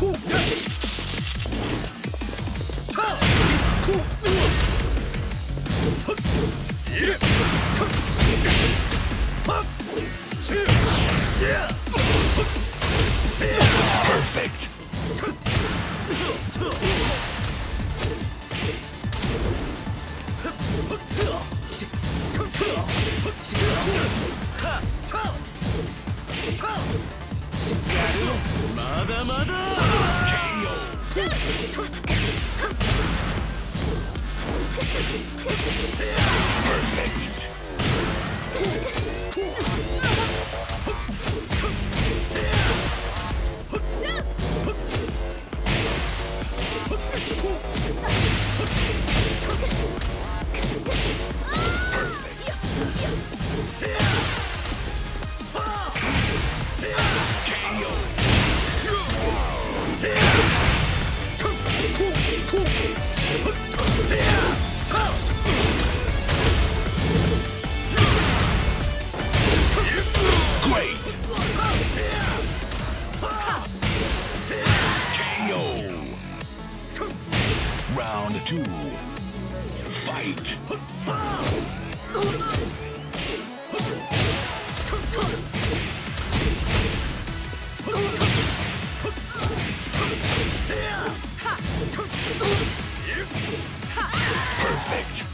まだまだ Great. Round two. Fight. Perfect.